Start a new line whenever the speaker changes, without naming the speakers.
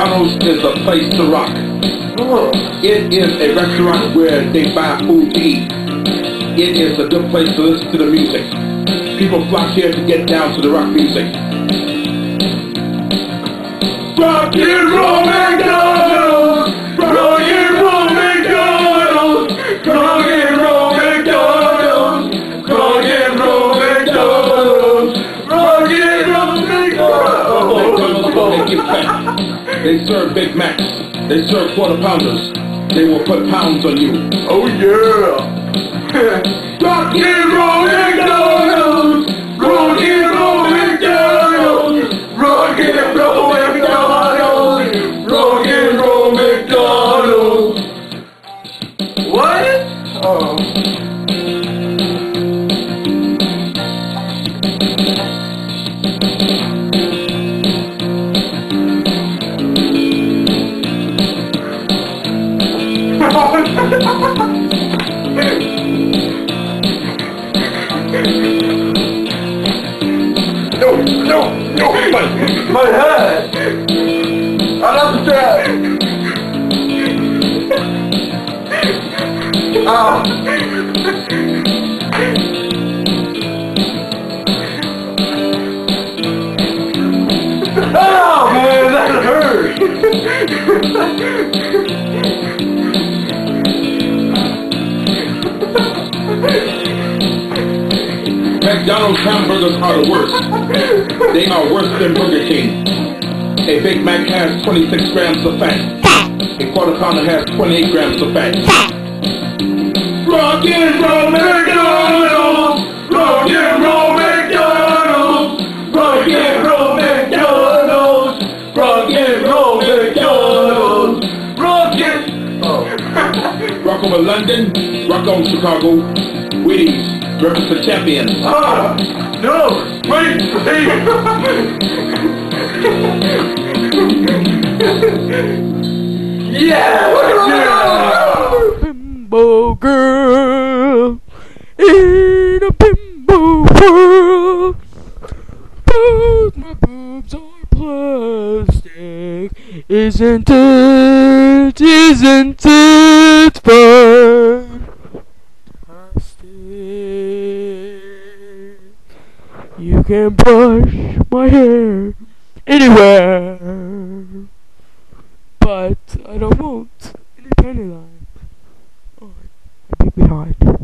McDonald's is a place to rock. It is a restaurant where they buy food to eat. It is a good place to listen to the music. People flock here to get down to the rock music. Rock and roll They serve Big Macs. They serve quarter pounders. They will put pounds on you.
Oh yeah.
And roll McDonald's! Rock roll McDonald's! Rock roll McDonald's! Rock roll McDonald's!
What? Oh.
No, no, no, my,
My head. I love that. Ah. Oh man, that hurt.
McDonald's hamburgers are the worst. They are worse than Burger King. A Big Mac has 26 grams of fat. A quarter pounder has 28 grams of fat. Rock London, rock on Chicago. Wheaties, represent champions.
Ah, no, wait, wait. yeah,
Bimbo girl in a bimbo world. Both my boobs are plastic. Isn't it? Isn't it fun? You can brush my hair anywhere, but I don't want any penny line my big behind.